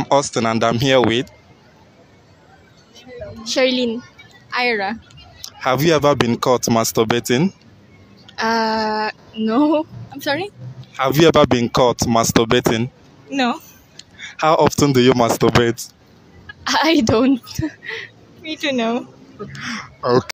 I'm Austin and I'm here with. Sherilyn, Ira. Have you ever been caught masturbating? Uh, no. I'm sorry? Have you ever been caught masturbating? No. How often do you masturbate? I don't. Me too, no. Okay.